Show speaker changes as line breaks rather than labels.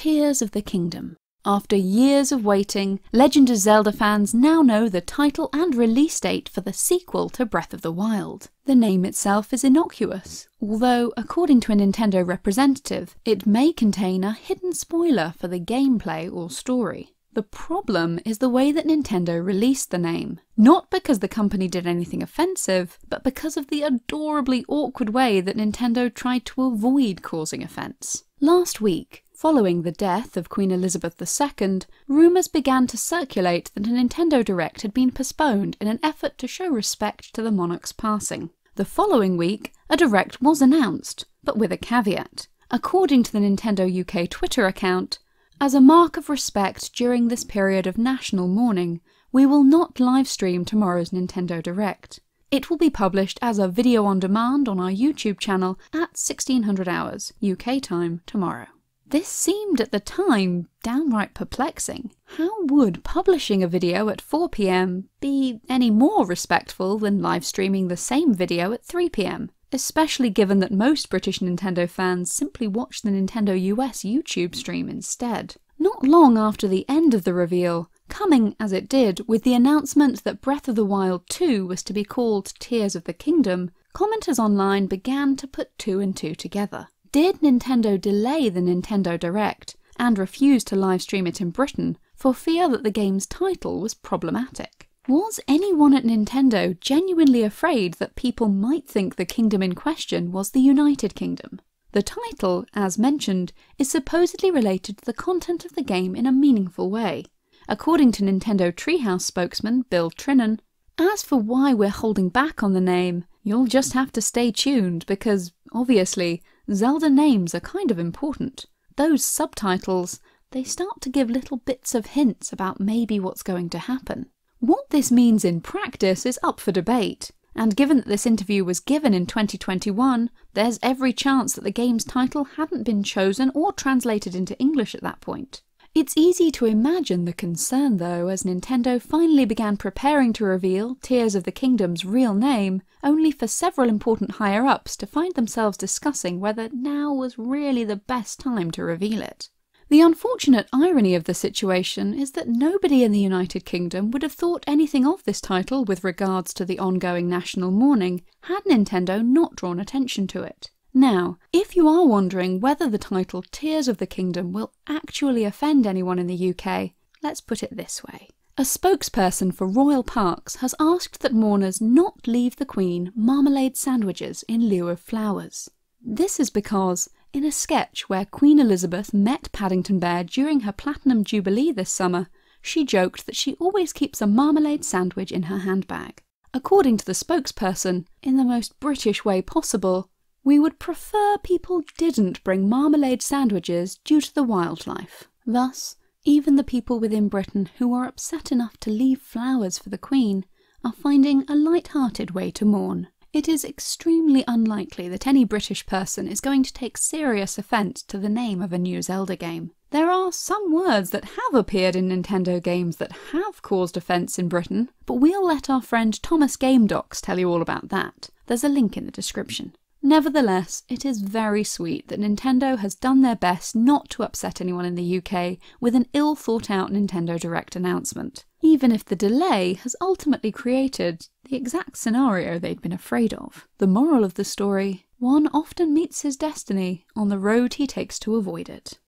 Tears of the Kingdom. After years of waiting, Legend of Zelda fans now know the title and release date for the sequel to Breath of the Wild. The name itself is innocuous, although, according to a Nintendo representative, it may contain a hidden spoiler for the gameplay or story. The problem is the way that Nintendo released the name. Not because the company did anything offensive, but because of the adorably awkward way that Nintendo tried to avoid causing offence. Last week, following the death of Queen Elizabeth II, rumours began to circulate that a Nintendo Direct had been postponed in an effort to show respect to the monarch's passing. The following week, a Direct was announced, but with a caveat. According to the Nintendo UK Twitter account, as a mark of respect during this period of national mourning, we will not livestream tomorrow's Nintendo Direct. It will be published as a video on demand on our YouTube channel at 1600 hours UK time tomorrow. This seemed at the time downright perplexing. How would publishing a video at 4pm be any more respectful than live streaming the same video at 3pm? especially given that most British Nintendo fans simply watch the Nintendo US YouTube stream instead. Not long after the end of the reveal, coming as it did with the announcement that Breath of the Wild 2 was to be called Tears of the Kingdom, commenters online began to put two and two together. Did Nintendo delay the Nintendo Direct and refuse to livestream it in Britain for fear that the game's title was problematic? Was anyone at Nintendo genuinely afraid that people might think the kingdom in question was the United Kingdom? The title, as mentioned, is supposedly related to the content of the game in a meaningful way. According to Nintendo Treehouse spokesman Bill Trinen, as for why we're holding back on the name, you'll just have to stay tuned because, obviously, Zelda names are kind of important. Those subtitles, they start to give little bits of hints about maybe what's going to happen. What this means in practice is up for debate, and given that this interview was given in 2021, there's every chance that the game's title hadn't been chosen or translated into English at that point. It's easy to imagine the concern, though, as Nintendo finally began preparing to reveal Tears of the Kingdom's real name, only for several important higher ups to find themselves discussing whether now was really the best time to reveal it. The unfortunate irony of the situation is that nobody in the United Kingdom would have thought anything of this title with regards to the ongoing national mourning had Nintendo not drawn attention to it. Now, if you are wondering whether the title Tears of the Kingdom will actually offend anyone in the UK, let's put it this way. A spokesperson for Royal Parks has asked that mourners not leave the Queen marmalade sandwiches in lieu of flowers. This is because in a sketch where Queen Elizabeth met Paddington Bear during her Platinum Jubilee this summer, she joked that she always keeps a marmalade sandwich in her handbag. According to the spokesperson, in the most British way possible, we would prefer people didn't bring marmalade sandwiches due to the wildlife. Thus, even the people within Britain who are upset enough to leave flowers for the Queen are finding a light-hearted way to mourn. It is extremely unlikely that any British person is going to take serious offence to the name of a new Zelda game. There are some words that have appeared in Nintendo games that have caused offence in Britain, but we'll let our friend Thomas GameDocs tell you all about that. There's a link in the description. Nevertheless, it is very sweet that Nintendo has done their best not to upset anyone in the UK with an ill thought out Nintendo Direct announcement, even if the delay has ultimately created the exact scenario they'd been afraid of. The moral of the story one often meets his destiny on the road he takes to avoid it.